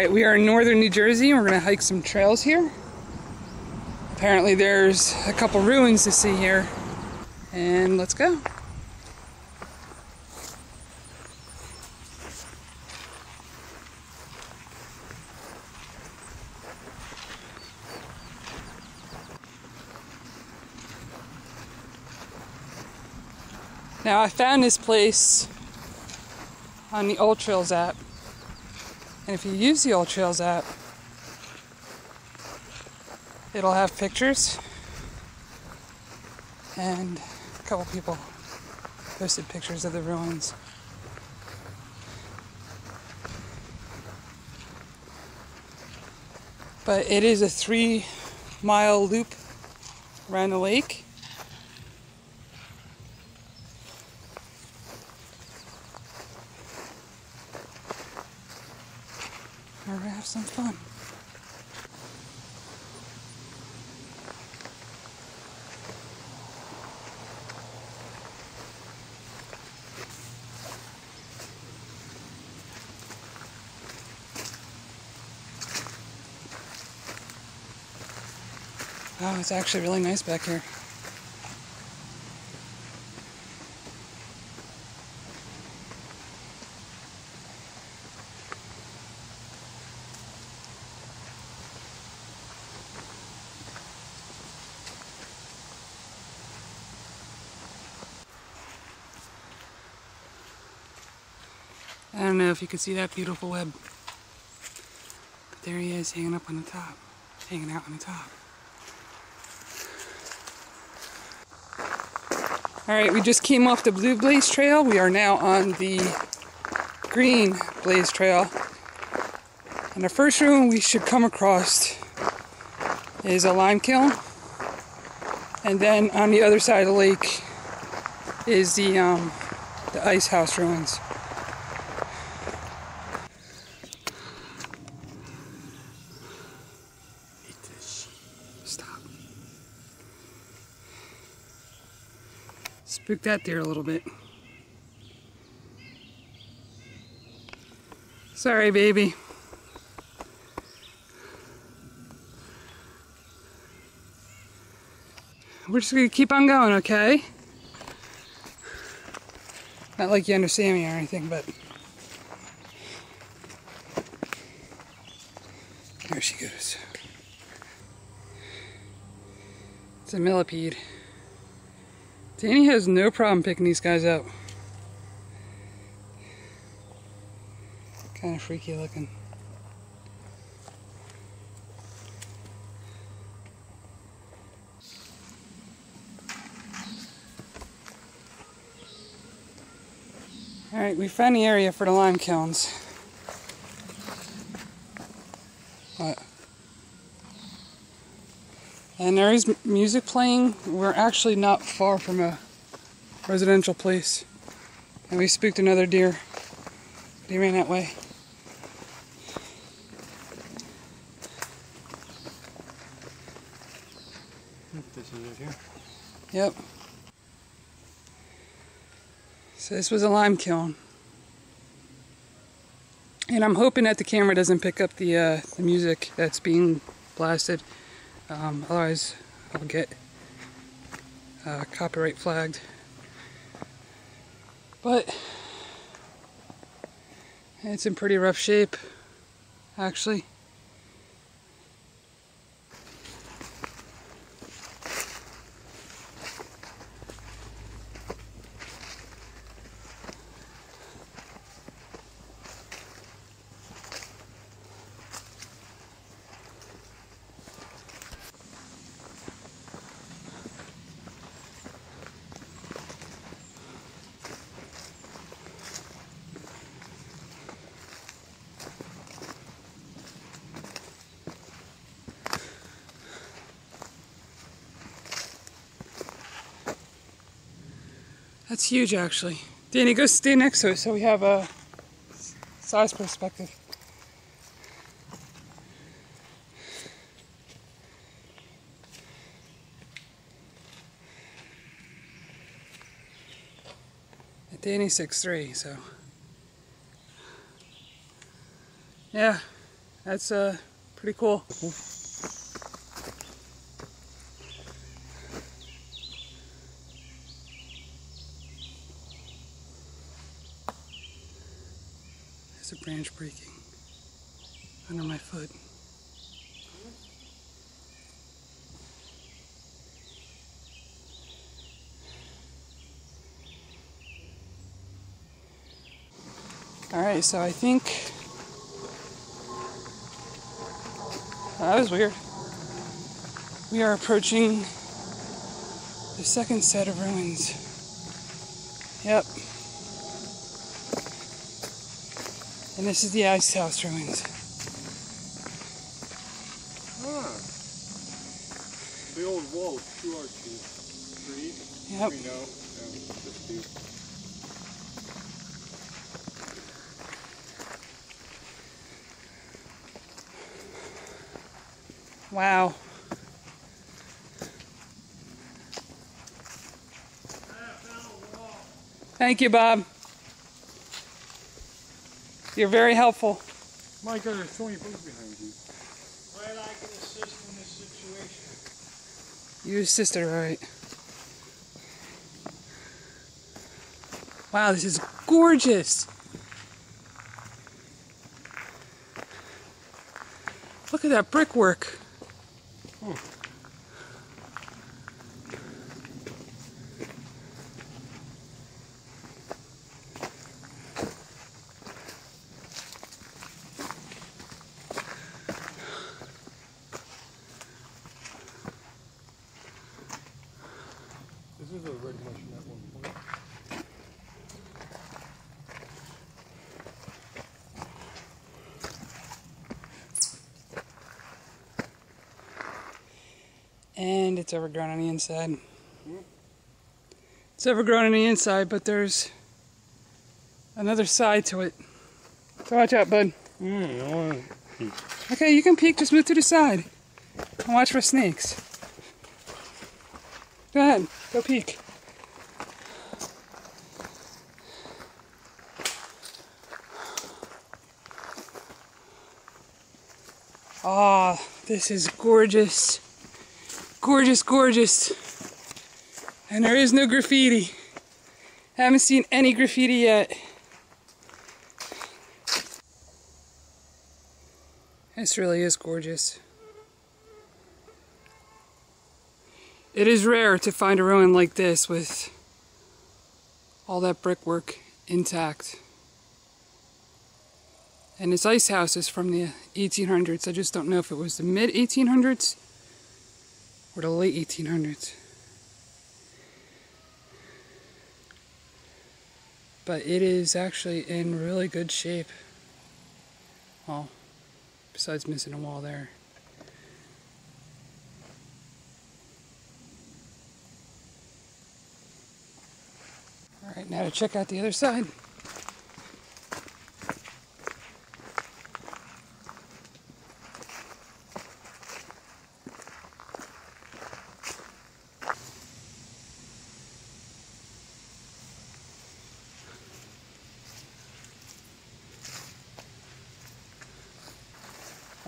Alright, we are in northern New Jersey we're going to hike some trails here. Apparently there's a couple ruins to see here. And let's go. Now I found this place on the AllTrails app. And if you use the old AllTrails app, it'll have pictures. And a couple people posted pictures of the ruins. But it is a three mile loop around the lake. We're gonna have some fun. Oh, it's actually really nice back here. I don't know if you can see that beautiful web. But there he is hanging up on the top. Hanging out on the top. Alright, we just came off the Blue Blaze Trail. We are now on the Green Blaze Trail. And the first ruin we should come across is a lime kiln. And then on the other side of the lake is the um, the ice house ruins. Spook that deer a little bit. Sorry, baby. We're just gonna keep on going, okay? Not like you understand me or anything, but there she goes. It's a millipede. Danny has no problem picking these guys up. Kind of freaky looking. Alright, we found the area for the lime kilns. And there is music playing. We're actually not far from a residential place. And we spooked another deer. He ran that way. This is it here. Yep. So this was a lime kiln. And I'm hoping that the camera doesn't pick up the, uh, the music that's being blasted. Um, otherwise, I'll get uh, copyright flagged. But it's in pretty rough shape, actually. That's huge, actually. Danny, go stay next to it so we have a size perspective. Danny's 6'3", so... Yeah, That's uh, pretty cool. A branch breaking under my foot. All right, so I think that was weird. We are approaching the second set of ruins. Yep. And this is the ice house ruins. Ah. The old walls, two arches. Three? Yep. Three, no. No, just two. Wow. Thank you, Bob. You're very helpful. My God, there's so many bugs behind you. Well, I can assist in this situation. You assisted, all right. Wow, this is gorgeous. Look at that brickwork. This is a red mushroom at one point. And it's overgrown on the inside. It's overgrown on the inside, but there's another side to it. So watch out, bud. Okay, you can peek, just move to the side. And watch for snakes. Go ahead, go peek. Ah, this is gorgeous. Gorgeous, gorgeous. And there is no graffiti. Haven't seen any graffiti yet. This really is gorgeous. It is rare to find a ruin like this with all that brickwork intact. And this ice house is from the 1800s. I just don't know if it was the mid 1800s or the late 1800s. But it is actually in really good shape. Well, besides missing a wall there. Alright, now to check out the other side.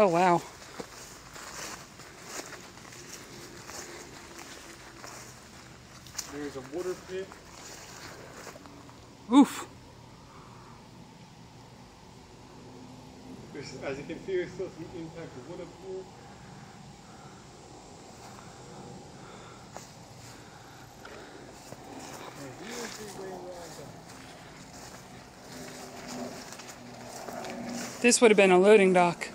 Oh wow. There's a water pit. Oof. There's, as you can see, there's still some impact of wood up here. And here's the way around. This would have been a loading dock.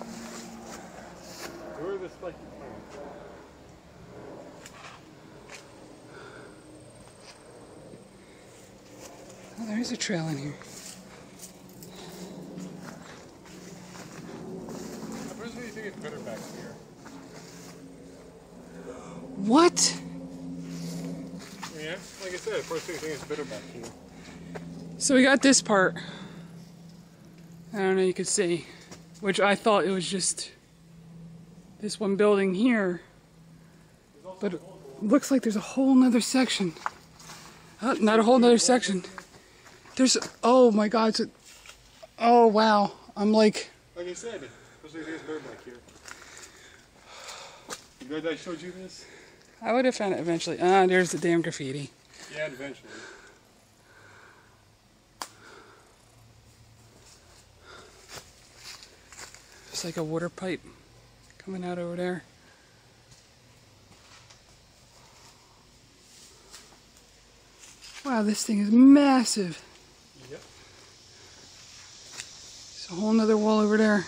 Where are the spiky plants? Oh, there is a trail in here. I personally think it's better back here. What? Yeah, like I said, I personally think it's better back here. So we got this part. I don't know, you could see. Which I thought it was just this one building here. But it looks like there's a whole nother section. Uh, not a whole nother section. There's, oh my god. it's a- oh wow. I'm like, Like I said, Looks like there's a bird back here. You glad I showed you this? I would have found it eventually. Ah, there's the damn graffiti. Yeah, eventually. It's like a water pipe coming out over there. Wow, this thing is massive. Yep. There's a whole nother wall over there.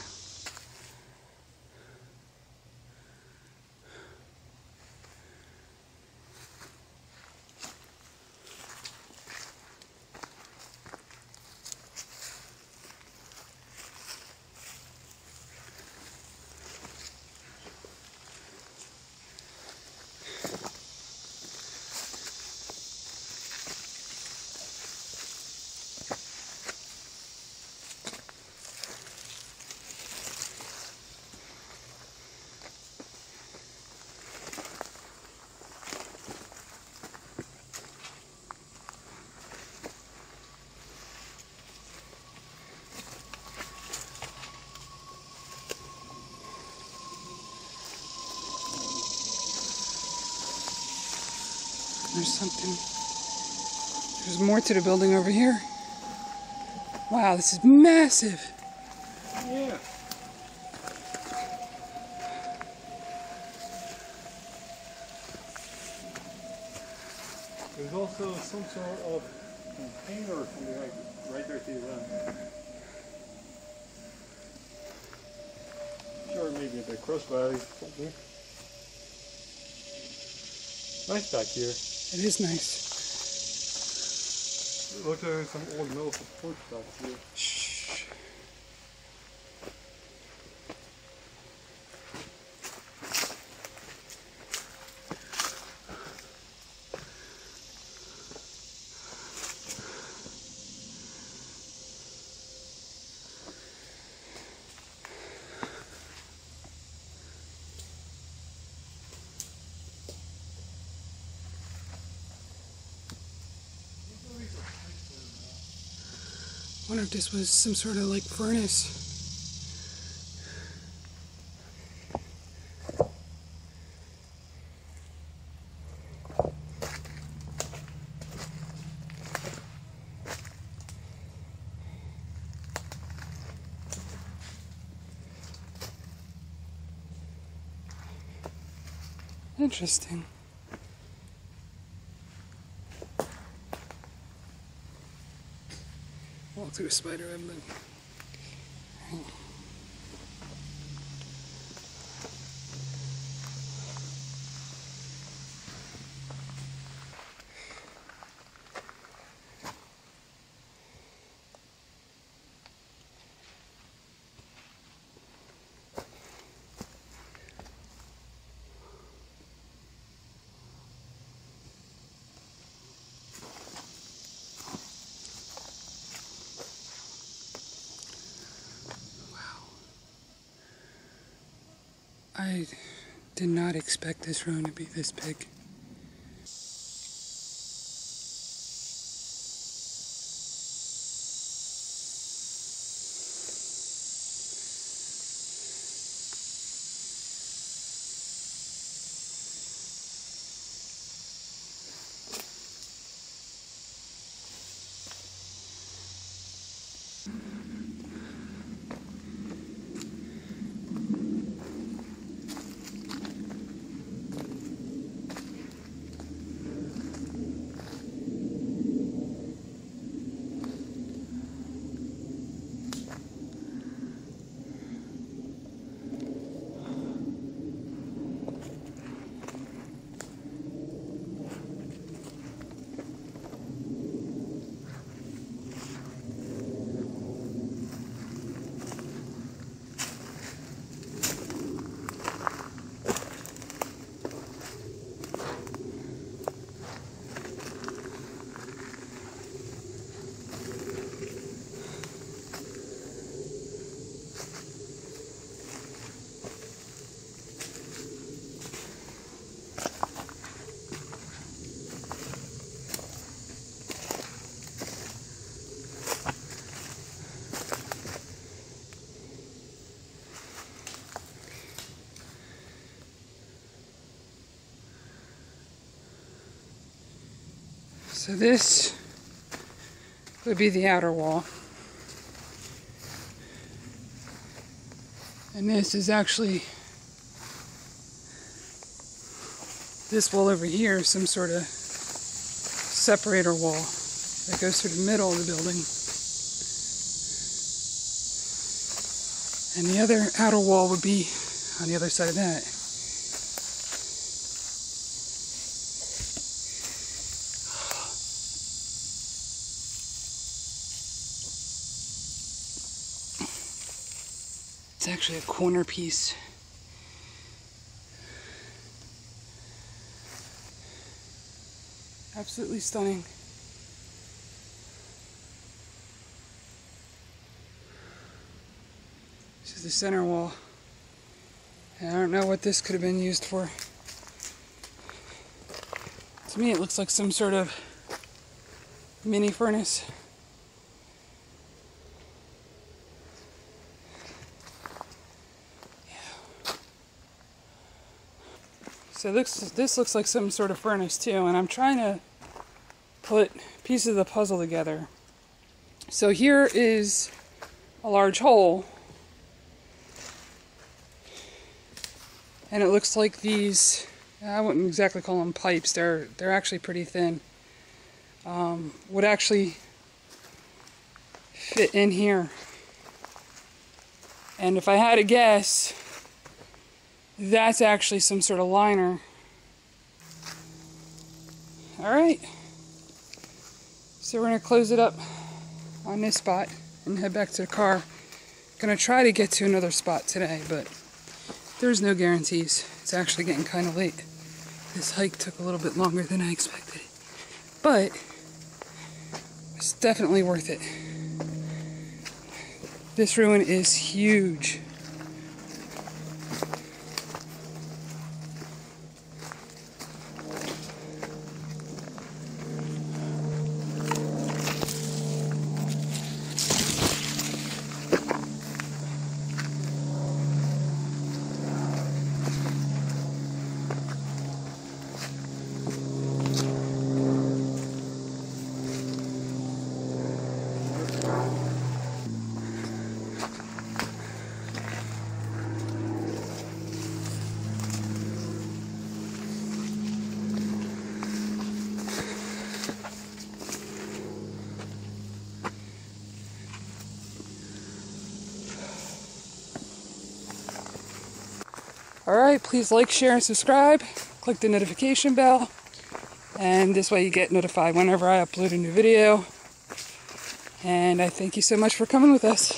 There's something. There's more to the building over here. Wow, this is massive. Yeah. There's also some sort of container right there to the left. Sure, maybe at the cross valley. Something. Nice back here. It is nice. It looks like some old metal support back here. Wonder if this was some sort of like furnace. Interesting. Through a spider web, I did not expect this ruin to be this big. So this would be the outer wall. And this is actually this wall over here, some sort of separator wall that goes through the middle of the building. And the other outer wall would be on the other side of that. It's actually a corner piece. Absolutely stunning. This is the center wall. And I don't know what this could have been used for. To me, it looks like some sort of mini furnace. So this this looks like some sort of furnace too, and I'm trying to put pieces of the puzzle together. So here is a large hole, and it looks like these. I wouldn't exactly call them pipes. They're they're actually pretty thin. Um, would actually fit in here. And if I had to guess, that's actually some sort of liner. Alright. So we're going to close it up on this spot and head back to the car. Going to try to get to another spot today, but there's no guarantees. It's actually getting kind of late. This hike took a little bit longer than I expected. But it's definitely worth it. This ruin is huge. Alright, please like, share, and subscribe. Click the notification bell. And this way you get notified whenever I upload a new video. And I thank you so much for coming with us.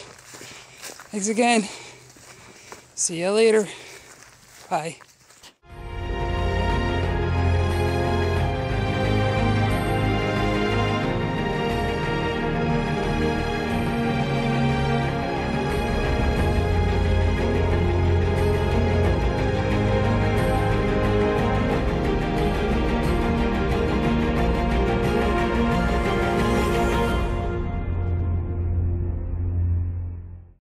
Thanks again. See you later. Bye.